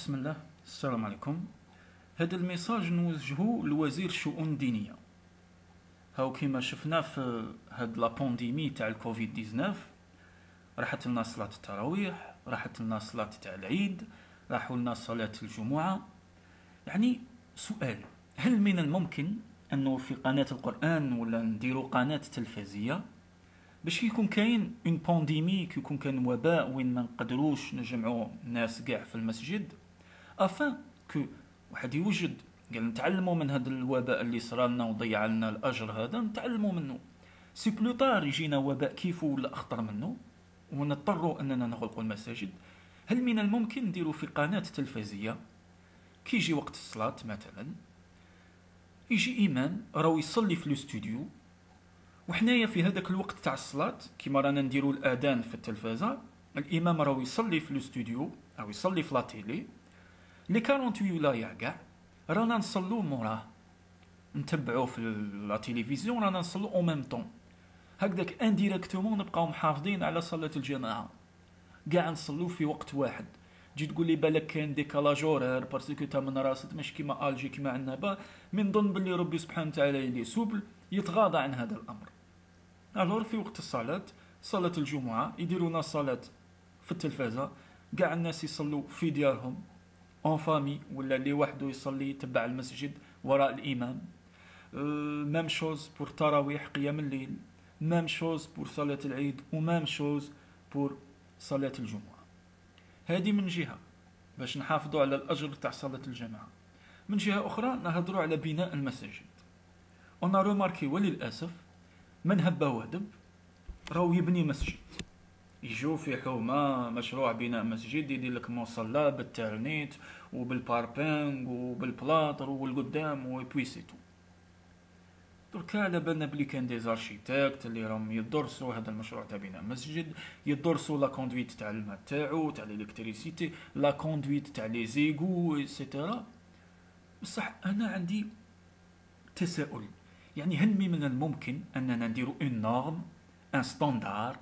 بسم الله السلام عليكم هذا ال message نوجهه لوزير الشؤون الدينية هاو كيما شفنا في هاد la pandémie تاع الكوفيد 19 راحت لنا صلاة التراويح راحت لنا صلاة تاع العيد راحوا لنا صلاة الجمعة يعني سؤال هل من الممكن انه في قناة القرآن ولا نديرو قناة تلفزية باش يكون كاين une pandémie يكون كاين وباء وين ما نقدروش نجمعوا الناس كاع في المسجد افان كو واحد يوجد قال نتعلموا من هذا الوباء اللي صرا لنا وضيع لنا الأجر هذا نتعلموا منه. سي بلوطار يجينا وباء كيفه ولا أخطر منه؟ ونضطروا أننا نغلقوا المساجد. هل من الممكن نديروا في قناة تلفزية؟ يجي وقت الصلاة مثلا. يجي إمام راهو يصلي في الاستوديو وحنايا في هذاك الوقت تاع الصلاة كيما رانا نديروا الآذان في التلفازة الإمام راهو يصلي في الاستوديو أو يصلي في la télé. لي 48 ولايه كاع رانا نصلو موراه نتبعوه في la télévision رانا نصلو au même temps هكذاك indirectement نبقاو محافظين على صلاة الجماعة. كاع نصلو في وقت واحد. تجي تقول لي بالك كاين décalage horaire parce que تامنراست ماشي كيما الجي كيما عندنا bah نظن باللي ربي سبحانه وتعالى il est souple يتغاضى عن هذا الأمر. alors في وقت الصلاة صلاة الجمعة يديرونا الصلاه في التلفازة. كاع الناس يصلوا في ديارهم. en famille ولا اللي وحده يصلي تبع المسجد وراء الامام même chose pour تراويح قيام الليل même chose pour صلاة العيد و même chose pour صلاة الجمعة هذه من جهة باش نحافظوا على الأجر تاع صلاة الجماعة من جهة أخرى نهضروا على بناء المساجد أنا remarqué وللأسف من هب وادب راهو يبني مسجد يجو في حومة مشروع بناء مسجد يدير لك مصلى بالترنيت وبال parpaing وبال plâtre والقدام و puis tout. دركا على بالنا بلي كاين des architectes اللي راهم يدرسوا هذا المشروع تاع بناء مسجد يدرسوا la conduite تاع الماء تاعو تاع ال électricité la conduite تاع les égouts et cetera بصح أنا عندي تساؤل يعني هل من الممكن أننا نديرو une norme un standard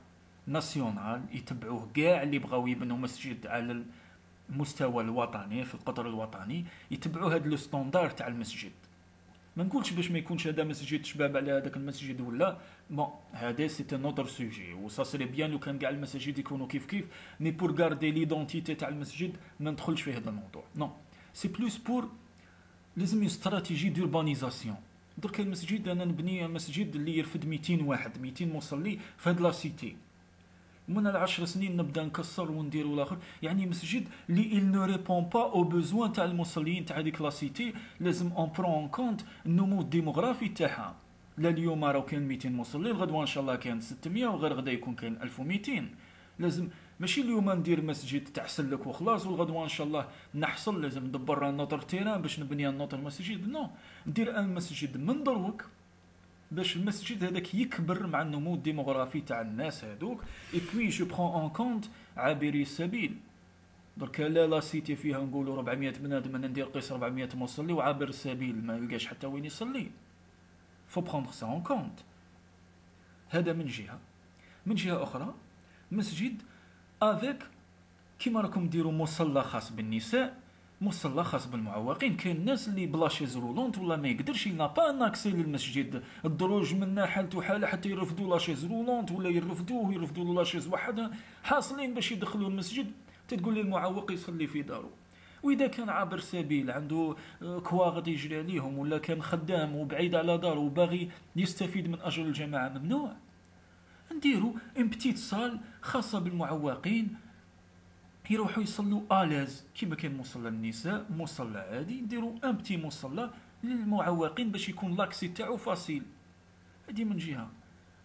national يتبعوه كاع اللي بغاو يبنوا مسجد على المستوى الوطني في القطر الوطني يتبعوا هذا le standard تاع المسجد ما نقولش باش ما يكونش هذا مسجد شباب على هذاك المسجد ولا bon هذا c'est un autre sujet و ça serait bien لو كان كاع المساجد يكونوا كيف كيف mais pour garder l'identité تاع المسجد ما ندخلش في هذا الموضوع non c'est plus pour لازم stratégie d'urbanisation درك المسجد أنا نبني مسجد اللي يرفد 200 واحد 200 مصلي في هاد la cité من العشر سنين نبدأ نكسر وندير والاخر يعني مسجد لي il ne répond pas aux besoins تاع المصلين تاع هذيك la cité لازم on prend compte النمو الديموغرافي تاعها. لا اليوم راه كاين 200 مصلي الغدوه إن شاء الله كاين 600 وغير غدا يكون كاين 1200 لازم ماشي اليوم ندير مسجد تاع سلك وخلاص والغدوه إن شاء الله نحصل لازم ندبر un autre terrain باش نبني un autre مسجد. non ندير un مسجد من دروك. باش المسجد هذاك يكبر مع النمو الديموغرافي تاع الناس هذوك. et puis je prends en compte عابري السبيل درك la la cité فيها نقولوا 400 بنادم أنا ندير قيس 400 مصلي وعابر السبيل ما يلقاش حتى وين يصلي faut prendre ça en compte هذا من جهه من جهه أخرى مسجد avec كيما راكم ديروا مصلى خاص بالنساء مصلى خاص بالمعوقين. كاين الناس اللي بلا chaise roulante ولا ما يقدرش il n'a pas l'accès للمسجد. الدروج منا حالته حاله حتى يرفدوا la chaise roulante ولا يرفدوه يرفدوا la chaise وحده حاصلين باش يدخلوا المسجد. تتقول لي المعوق يصلي في دارو. وإذا كان عابر سبيل عنده آه، كواغد يجري عليهم ولا كان خدام وبعيد على داره وباغي يستفيد من أجر الجماعة ممنوع. نديرو une petite salle خاصة بالمعوقين. يروحوا يصلوا à l'aise. كيما كاين مصلى النساء مصلى عادي نديروا un petit مصلى للمعوقين باش يكون l'accès تاعو facile هذه من جهة.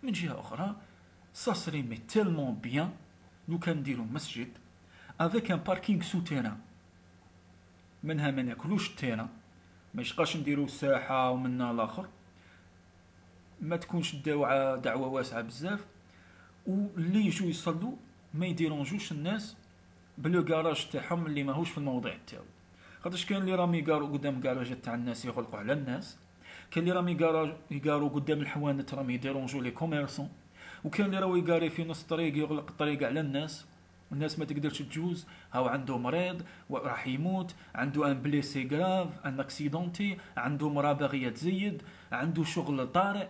من جهة أخرى ça serait mais tellement bien لو كان نديرو مسجد avec un parking souterrain منها ما ناكلوش ال terrain. ما يشقاش نديرو ساحة ومنا الآخر ما تكونش الدعوه دعوة واسعة بزاف. واللي يجوا يصلوا ما يديرونجوش الناس bloquer كراج تاعهم اللي ماهوش في الموضوع تاعو. خاطرش كاين اللي راهم يقارو قدام كراجات تاع الناس يغلقوا على الناس. كاين اللي راهم يقارو قدام الحوانت راهم يديرونجو les commerçants. وكاين اللي راهو يقاري في نص الطريق يغلق الطريق على الناس. الناس ما تقدرش تجوز. هاو عنده مريض وراح يموت. عنده un blessé grave un accidenté. عنده مراه باغيه تزيد. عنده شغل طارئ.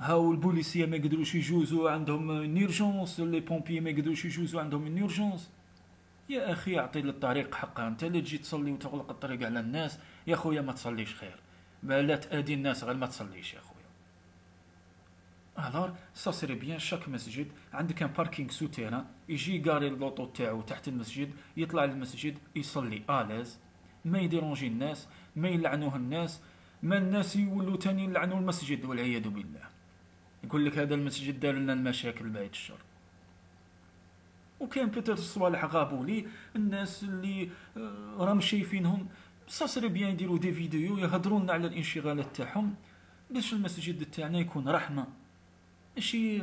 هاو البوليسية ما يقدروش يجوزوا عندهم une urgence les pompiers ما يقدروش يجوزوا عندهم une urgence يا أخي أعطي للطريق حقها. أنت اللي تجي تصلي وتغلق الطريق على الناس. يا خويا ما تصليش خير. ما إلا تاذي الناس غير ما تصليش يا خويا. alors ça serait bien chaque مسجد عندك un parking souterrain يجي غاري اللوطو تاعو تحت المسجد يطلع للمسجد يصلي à l'aise ما يديرونجي الناس ما يلعنوه الناس. ما الناس يولوا تاني يلعنوا المسجد والعياذ بالله. يقول لك هذا المسجد دار لنا المشاكل بعيد الشر. وكان peut-être الصوالح غابوا لي الناس اللي آه، راهم شايفينهم. ça serait bien يديروا des vidéos يهضروا لنا على الانشغالات تاعهم باش المسجد تاعنا يكون رحمه ماشي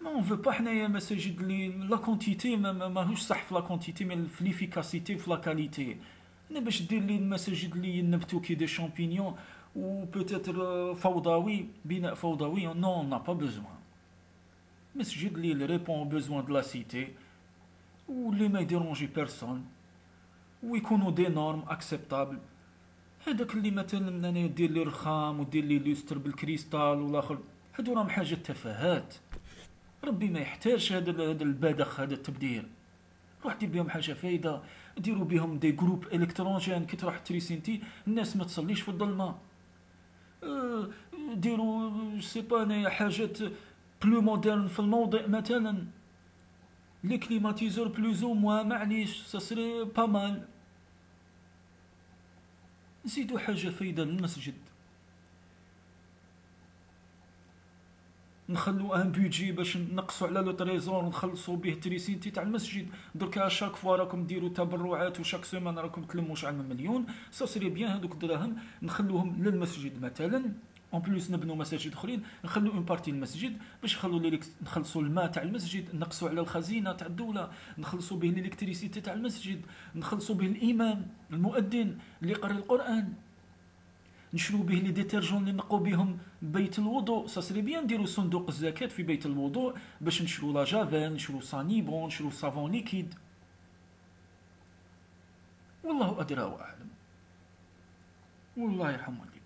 ما on veut pas حنايا مساجد اللي la quantité mais ماهوش صح في la quantité mais في l'efficacité في la qualité أنا باش دير les المساجد اللي ينبتو كي des champignons ou peut-être فوضوي بناء فوضوي on n'a pas besoin. مسجد répond aux besoins de la cité. واللي ما يديرونجي personne ويكونوا des normes acceptables هذاك اللي مثلا أنا دير لي رخام ودير لي لوستر بالكريستال والاخر هادو راهم حاجة تفاهات ربي ما يحتاج هذا هذا البذخ هذا التبدير روح دير بهم حاجة فايده ديروا بهم دي جروب الكترونجين كي تروح تريسينتي الناس ما تصليش في الظلمه ديروا سي با حاجات بلو مودرن في الموضع مثلا لي كليماتيزور بلوز أو موا معليش سا سري با مال نزيدو حاجة فايده للمسجد نخلو un budget باش نقصوا على le trésor ونخلصوا به l'électricité تاع المسجد دركا chaque fois راكم ديروا تبرعات و chaque semaine راكم تلموا شحال من مليون ça serait bien هذوك الدراهم نخلوهم للمسجد مثلا en plus نبنوا مساجد أخرين نخلو une partie المسجد باش نخلو ليليك نخلصوا الماء تاع المسجد نقصوا على الخزينة تاع الدولة نخلصوا به ال électricité تاع المسجد نخلصوا به الامام المؤذن اللي يقرأ القرآن. نشرو به les détergents اللي نقو بهم بيت الوضوء. ça serait bien نديرو صندوق الزكاة في بيت الوضوء باش نشرو la Javel نشرو سانيبون نشرو savon liquide والله أدرى وأعلم. والله يرحم والديك